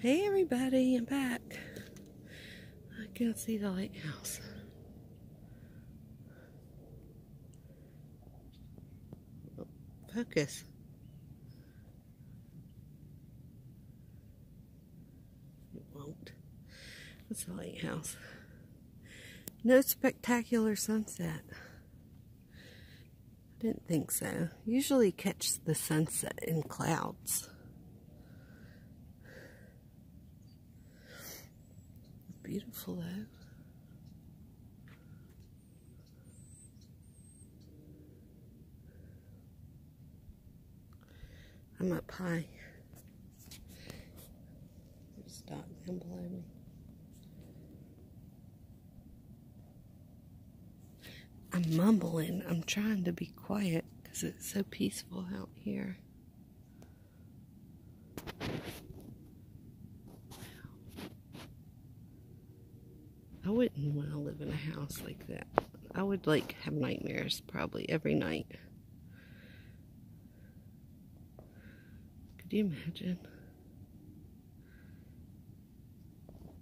Hey everybody, I'm back. I can see the lighthouse. Focus. It won't. That's the lighthouse. No spectacular sunset. I didn't think so. Usually catch the sunset in clouds. Beautiful though. I'm up high. There's dog down below me. I'm mumbling. I'm trying to be quiet because it's so peaceful out here. Wouldn't want to live in a house like that. I would like have nightmares probably every night. Could you imagine?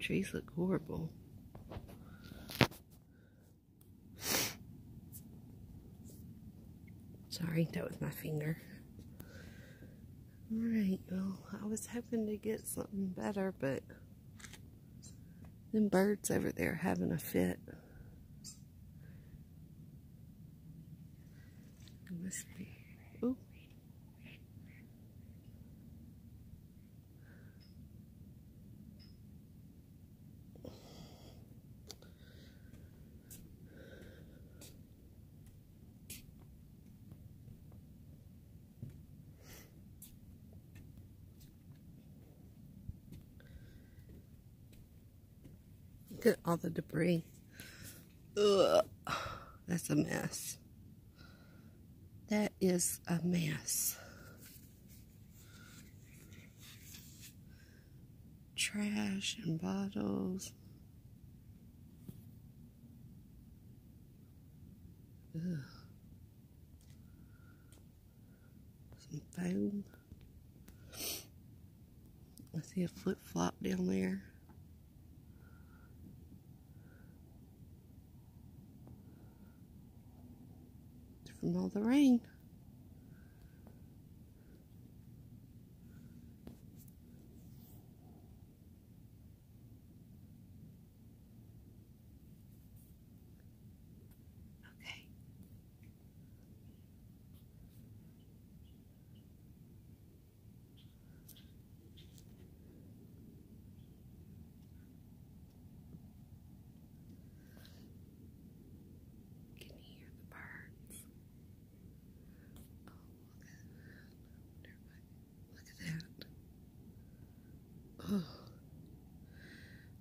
Trees look horrible. Sorry, that was my finger. Alright, well, I was hoping to get something better, but them birds over there having a fit. It must be. Ooh. At all the debris. Ugh. That's a mess. That is a mess. Trash and bottles. Ugh. Some foam. I see a flip flop down there. From all the rain.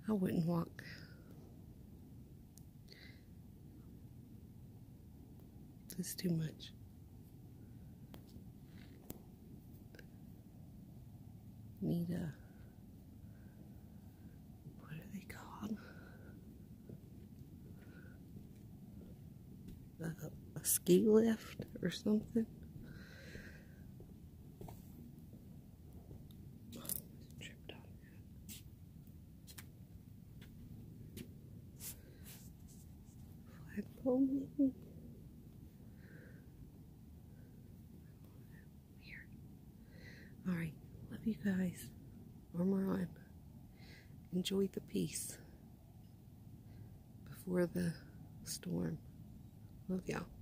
I wouldn't walk. Is too much. Need a, what are they called? A, a ski lift or something. Tripped on that. Weird. Alright, love you guys. Armor on. Enjoy the peace before the storm. Love y'all.